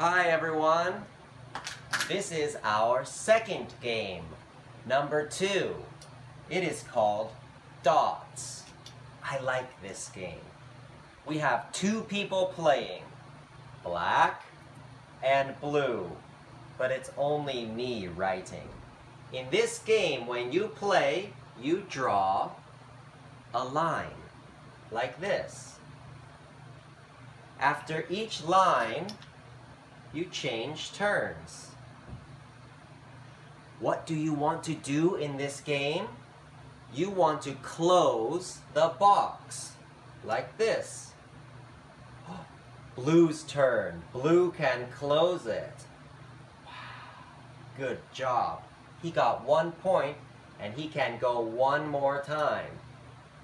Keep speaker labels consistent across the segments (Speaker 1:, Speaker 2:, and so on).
Speaker 1: Hi everyone. This is our second game, number two. It is called Dots. I like this game. We have two people playing, black and blue, but it's only me writing. In this game, when you play, you draw a line like this. After each line, you change turns. What do you want to do in this game? You want to close the box, like this. Blue's turn. Blue can close it. Good job. He got one point, and he can go one more time.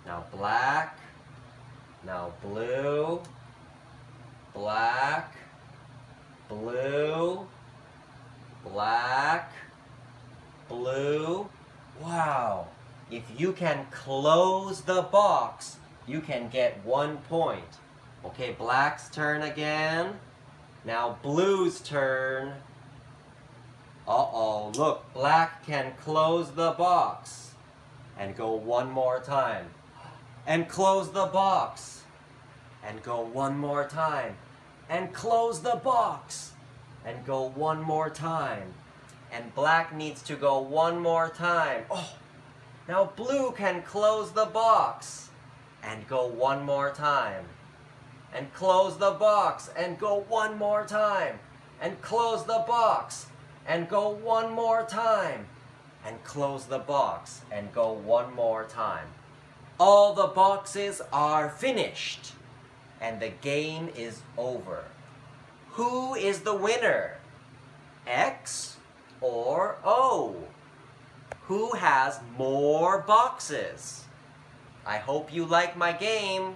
Speaker 1: Now black, now blue, black, blue, black, blue. Wow. If you can close the box, you can get one point. Okay, black's turn again. Now blue's turn. Uh-oh, look, black can close the box. And go one more time. And close the box. And go one more time. And close the box. And go one more time. And black needs to go one more time. Oh, now blue can close the box. And go one more time. And close the box. And go one more time. And close the box. And go one more time. And close the box. And go one more time. All the boxes are finished. And the game is over. Who is the winner? X or O? Who has more boxes? I hope you like my game.